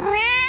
う。